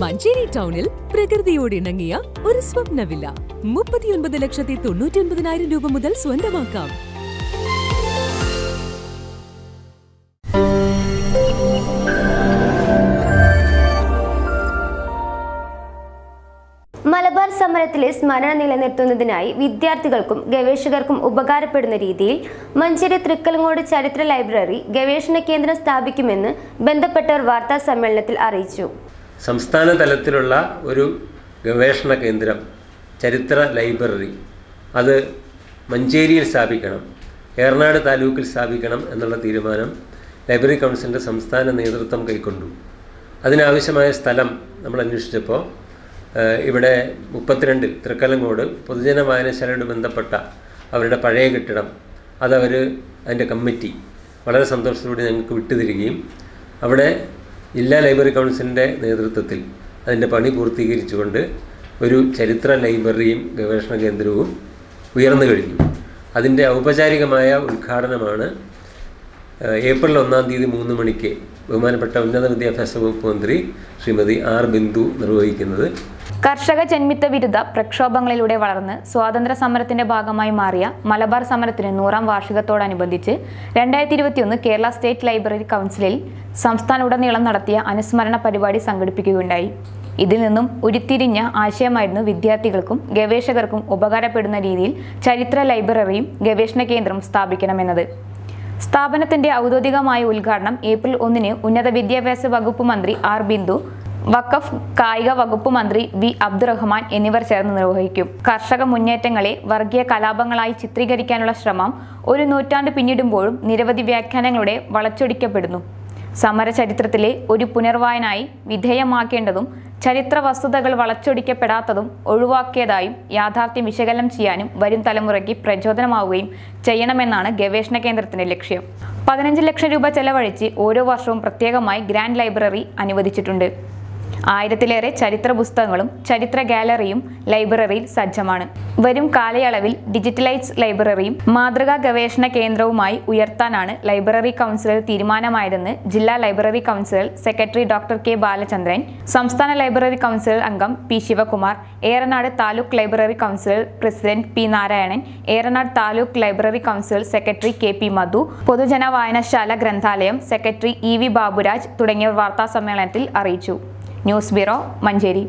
മഞ്ചേരി ടൗണിൽ പ്രകൃതിയോട് ഇണങ്ങിയ ഒരു സ്വപ്ന വില്ല മുപ്പത്തിയൊൻപത് ലക്ഷത്തി തൊണ്ണൂറ്റി ഒൻപതിനായിരം രൂപ മുതൽ സ്വന്തമാക്കാം. മലബാർ സമരത്തിലെ സ്മരണ നിലനിർത്തുന്നതിനായി വിദ്യാർത്ഥികൾക്കും ഗവേഷകർക്കും ഉപകാരപ്പെടുന്ന രീതിയിൽ മഞ്ചേരി തൃക്കലങ്ങോട് ചരിത്ര ലൈബ്രറി ഗവേഷണ കേന്ദ്രം സ്ഥാപിക്കുമെന്ന് ബന്ധപ്പെട്ടവർ വാർത്താ സമ്മേളനത്തിൽ അറിയിച്ചു. സംസ്ഥാന തലത്തിലുള്ള ഒരു ഗവേഷണ കേന്ദ്രം ചരിത്ര ലൈബ്രറി അത് മഞ്ചേരിയിൽ സ്ഥാപിക്കണം ഏറനാട് താലൂക്കിൽ സ്ഥാപിക്കണം എന്നുള്ള തീരുമാനം ലൈബ്രറി കൗൺസിലിന്റെ സംസ്ഥാന നേതൃത്വം കൈക്കൊണ്ടു. അതിനാവശ്യമായ സ്ഥലം നമ്മൾ അന്വേഷിച്ചപ്പോൾ ഇവിടെ മുപ്പത്തിരണ്ടിൽ തൃക്കലങ്ങോട് പൊതുജന വായനശാലയോട് ബന്ധപ്പെട്ട അവരുടെ പഴയ കെട്ടിടം അതവർ അതിന്റെ കമ്മിറ്റി വളരെ സന്തോഷത്തോടെ ഞങ്ങൾക്ക് വിട്ടുതരികയും അവിടെ ജില്ലാ ലൈബ്രറി കൗൺസിലിന്റെ നേതൃത്വത്തിൽ അതിന്റെ പണി പൂർത്തീകരിച്ചുകൊണ്ട് ഒരു ചരിത്ര ലൈബ്രറിയും ഗവേഷണ കേന്ദ്രവും ഉയർന്നു കഴിഞ്ഞു. അതിന്റെ ഔപചാരികമായ ഉദ്ഘാടനമാണ് ഏപ്രിൽ ഒന്നാം തീയതി മൂന്ന് മണിക്ക് ബഹുമാനപ്പെട്ട ഉന്നത വിദ്യാഭ്യാസ വകുപ്പ് മന്ത്രി ശ്രീമതി ആർ ബിന്ദു നിർവഹിക്കുന്നത്. കർഷക ജന്മിത്ത വിരുദ്ധ പ്രക്ഷോഭങ്ങളിലൂടെ വളർന്ന് സ്വാതന്ത്ര്യ സമരത്തിന്റെ ഭാഗമായി മാറിയ മലബാർ സമരത്തിന് നൂറാം വാർഷികത്തോടനുബന്ധിച്ച് രണ്ടായിരത്തി ഇരുപത്തിയൊന്ന് കേരള സ്റ്റേറ്റ് ലൈബ്രറി കൗൺസിലിൽ ഉടനീളം നടത്തിയ അനുസ്മരണ പരിപാടി സംഘടിപ്പിക്കുകയുണ്ടായി. ഇതിൽ നിന്നും ഉരുത്തിരിഞ്ഞ ആശയമായിരുന്നു വിദ്യാർത്ഥികൾക്കും ഗവേഷകർക്കും ഉപകാരപ്പെടുന്ന രീതിയിൽ ചരിത്ര ലൈബ്രറിയും ഗവേഷണ കേന്ദ്രവും സ്ഥാപിക്കണമെന്നത്. സ്ഥാപനത്തിന്റെ ഔദ്യോഗികമായ ഉദ്ഘാടനം ഏപ്രിൽ ഒന്നിന് ഉന്നത വിദ്യാഭ്യാസ വകുപ്പ് മന്ത്രി ആർ ബിന്ദു വഖഫ് കായിക വകുപ്പ് മന്ത്രി വി. അബ്ദുറഹ്മാൻ എന്നിവർ ചേർന്ന് നിർവഹിക്കും. കർഷക മുന്നേറ്റങ്ങളെ വർഗീയ കലാപങ്ങളായി ചിത്രീകരിക്കാനുള്ള ശ്രമം ഒരു നൂറ്റാണ്ട് പിന്നിടുമ്പോഴും നിരവധി വ്യാഖ്യാനങ്ങളുടെ വളച്ചൊടിക്കപ്പെടുന്നു. സമര ചരിത്രത്തിലെ ഒരു പുനർവായനായി വിധേയമാക്കേണ്ടതും ചരിത്ര വസ്തുതകൾ വളച്ചൊടിക്കപ്പെടാത്തതും ഒഴിവാക്കിയതായും യാഥാർത്ഥ്യം വിശകലനം ചെയ്യാനും വരും തലമുറയ്ക്ക് പ്രചോദനമാവുകയും ചെയ്യണമെന്നാണ് ഗവേഷണ കേന്ദ്രത്തിന്റെ ലക്ഷ്യം. പതിനഞ്ച് ലക്ഷം രൂപ ചെലവഴിച്ച് ഓരോ വർഷവും പ്രത്യേകമായി ഗ്രാൻഡ് ലൈബ്രറി അനുവദിച്ചിട്ടുണ്ട്. ആയിരത്തിലേറെ ചരിത്ര പുസ്തകങ്ങളും ചരിത്ര ഗാലറിയും ലൈബ്രറിയിൽ സജ്ജമാണ്. വരും കാലയളവിൽ ഡിജിറ്റലൈസ് ലൈബ്രറിയും മാതൃകാ ഗവേഷണ കേന്ദ്രവുമായി ഉയർത്താനാണ് ലൈബ്രറി കൗൺസിലർ തീരുമാനമായതെന്ന് ജില്ലാ library council secretary doctor K Balachandran സംസ്ഥാന ലൈബ്രറി കൗൺസിൽ അംഗം P Sivakumar Eranad taluk library council president P Narayanan Eranad taluk library council secretary K P Madhu പൊതുജന വായനശാല ഗ്രന്ഥാലയം സെക്രട്ടറി ഇ വി ബാബുരാജ് തുടങ്ങിയവർ വാർത്താസമ്മേളനത്തിൽ അറിയിച്ചു. News bureau Manjeri